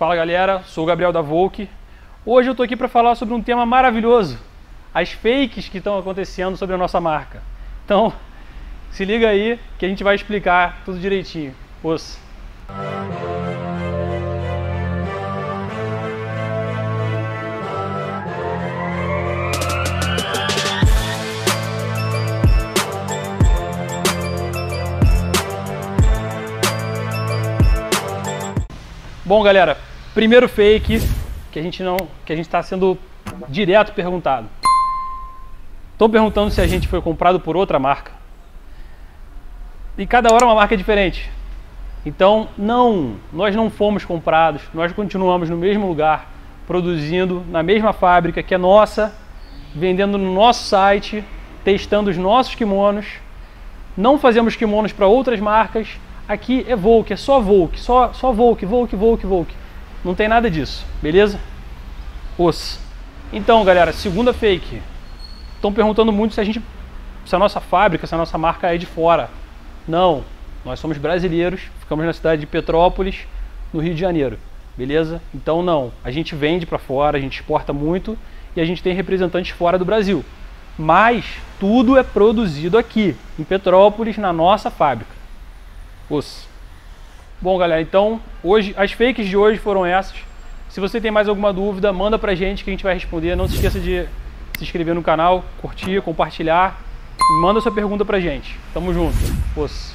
Fala galera, sou o Gabriel da Volk. Hoje eu tô aqui para falar sobre um tema maravilhoso, as fakes que estão acontecendo sobre a nossa marca. Então, se liga aí que a gente vai explicar tudo direitinho. Ouça. Bom, galera, primeiro fake que a gente não, que a gente está sendo direto perguntado. Estão perguntando se a gente foi comprado por outra marca. E cada hora uma marca é diferente. Então, não, nós não fomos comprados, nós continuamos no mesmo lugar, produzindo na mesma fábrica que é nossa, vendendo no nosso site, testando os nossos kimonos. Não fazemos kimonos para outras marcas. Aqui é Volk, é só Volk, só, só Volk, Volk, Volk, Volk. Não tem nada disso, beleza? Os. Então, galera, segunda fake. Estão perguntando muito se a gente, se a nossa fábrica, se a nossa marca é de fora. Não, nós somos brasileiros, ficamos na cidade de Petrópolis, no Rio de Janeiro, beleza? Então não, a gente vende para fora, a gente exporta muito e a gente tem representantes fora do Brasil. Mas tudo é produzido aqui, em Petrópolis, na nossa fábrica. Os. Bom, galera, então hoje as fakes de hoje foram essas. Se você tem mais alguma dúvida, manda pra gente que a gente vai responder. Não se esqueça de se inscrever no canal, curtir, compartilhar Manda sua pergunta pra gente. Tamo junto. Poço.